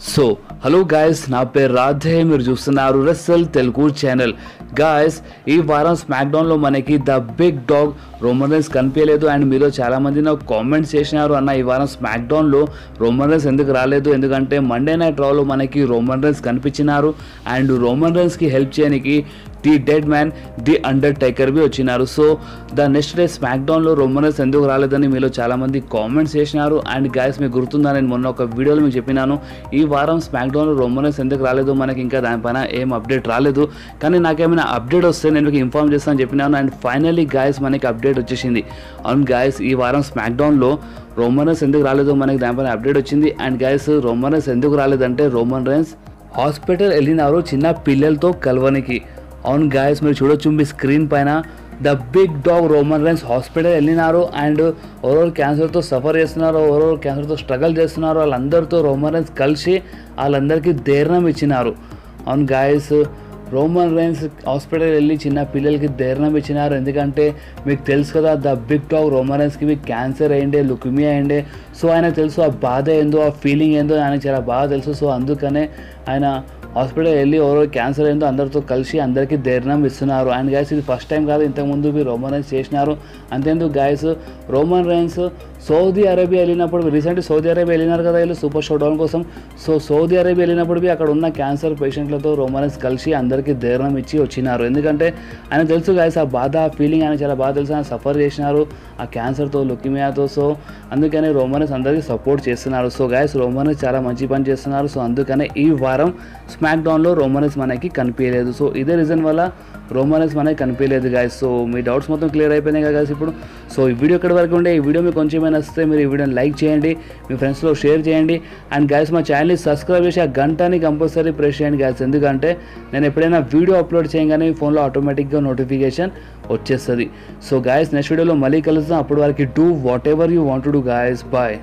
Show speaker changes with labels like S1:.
S1: So hello guys నా పేరు రాధే మీరు చూస్తున్నారు రెస్సల్ తెలుగు ఛానల్ గాయస్ ఈ వారం స్మాక్డౌన్లో మనకి the big dog Roman Reigns కనిపించలేదు అండ్ మీరు చాలామంది నాకు కామెంట్స్ చేసినారు అన్న ఈ వారం స్మాక్డౌన్లో రోమన్ రైన్స్ ఎందుకు రాలేదు? ఎందుకంటే మండే నైట్ రాలో మనకి రోమన్ రైన్స్ కనిపించినారు. అండ్ రోమన్ రైన్స్కి హెల్ప్ చేయడానికి the dead man the undertaker B వచ్చినారు. సో ద నెక్స్ట్ డే స్మాక్ డౌన్లో రోమనస్ ఎందుకు రాలేదని మీలో చాలామంది కామెంట్స్ చేసినారు. అండ్ గాయస్ మీకు గుర్తుందా నేను మొన్న ఒక వీడియోలో మీకు చెప్పినాను. ఈ వారం స్మాక్ డౌన్లో రోమనస్ ఎందుకు రాలేదు? మనకి ఇంకా దానిపైన ఏం అప్డేట్ రాలేదు. కానీ నాకేమైనా అప్డేట్ వస్తే నేను మీకు ఇన్ఫార్మ్ చేస్తానని చెప్పినాను. అండ్ ఫైనల్లీ గాయస్ మనకి అప్డేట్ వచ్చేసింది. అవును గాయస్ ఈ వారం స్మాక్ డౌన్లో రోమనస్ ఎందుకు రాలేదు? మనకి దానిపైన అప్డేట్ వచ్చింది. అండ్ గాయస్ రోమనస్ ఎందుకు రాలేదంటే రోమన్ రైన్స్ హాస్పిటల్ వెళ్ళినారు చిన్న పిల్లలతో కలవనికి. అవును గాయస్ మీరు చూడొచ్చు మీ స్క్రీన్ పైన the big dog Roman Reigns hospital వెళ్ళినారు అండ్ ఎవరెవరు క్యాన్సర్తో సఫర్ చేస్తున్నారు ఎవరెవరు క్యాన్సర్తో స్ట్రగల్ చేస్తున్నారు వాళ్ళందరితో రోమన్ రైన్స్ కలిసి వాళ్ళందరికీ ధైర్యం ఇచ్చినారు. అవును గాయస్ రోమన్ రైన్స్ హాస్పిటల్ వెళ్ళి చిన్న పిల్లలకి ధైర్యం ఇచ్చినారు. ఎందుకంటే మీకు తెలుసు కదా ద బిగ్ టాక్ రోమన్ రైన్స్కి మీకు క్యాన్సర్ అయ్యిండే లుకిమియా అయ్యిండే సో ఆయనకు తెలుసు ఆ బాధ ఏందో ఆ ఫీలింగ్ ఏందో ఆయనకు చాలా బాగా తెలుసు. సో అందుకనే ఆయన హాస్పిటల్ వెళ్ళి ఎవరో క్యాన్సర్ అయిందో అందరితో కలిసి అందరికీ ధైర్యం ఇస్తున్నారు. అండ్ గాయస్ ఇది ఫస్ట్ టైం కాదు. ఇంతకుముందు మీరు రోమన్ రైన్స్ చేసినారు. అంతేందుకు guys Roman Reigns Saudi Arabia వెళ్ళినప్పుడు రీసెంట్ సౌదీ అరేబియా వెళ్ళినారు కదా వీళ్ళు సూపర్ షో డౌన్ కోసం. సో సౌదీ అరేబియా వెళ్ళినప్పుడు అక్కడ ఉన్న క్యాన్సర్ పేషెంట్లతో రొమాన్స్ కలిసి అందరికీ ధైర్యం ఇచ్చి వచ్చినారు. ఎందుకంటే ఆయన తెలుసు గాయస్ ఆ బాధ ఆ ఫీలింగ్ ఆయన చాలా బాగా తెలుసు ఆయన సఫర్ చేసినారు ఆ క్యాన్సర్తో లుకిమియాతో సో అందుకని రోమనస్ అందరికీ సపోర్ట్ చేస్తున్నారు. సో గాయస్ రోమనస్ చాలా మంచి పని చేస్తున్నారు. సో అందుకనే ఈ వారం స్మాక్ డౌన్లో రోమనస్ మనకి కనిపించలేదు. సో ఇదే రీజన్ వల్ల రోమనస్ మనకి కనిపించలేదు గాయస్ సో మీ డౌట్స్ మొత్తం క్లియర్ అయిపోయినాయి కదా ఇప్పుడు. సో ఈ వీడియో ఇక్కడ వరకు ఉండే ఈ వీడియో మీకు కొంచెం వస్తే మీరు ఈ వీడియోని లైక్ చేయండి మీ ఫ్రెండ్స్లో షేర్ చేయండి. అండ్ గాయస్ మా ఛానల్ని సబ్స్క్రైబ్ చేసి ఆ గంటని కంపల్సరీ ప్రెస్ చేయండి గాయస్ ఎందుకంటే నేను ఎప్పుడైనా వీడియో అప్లోడ్ చేయగానే మీ ఫోన్లో ఆటోమేటిక్గా నోటిఫికేషన్ వచ్చేస్తుంది. సో గాయస్ నెక్స్ట్ వీడియోలో మళ్ళీ కలుద్దాం. అప్పటి వరకు do whatever you want to do guys bye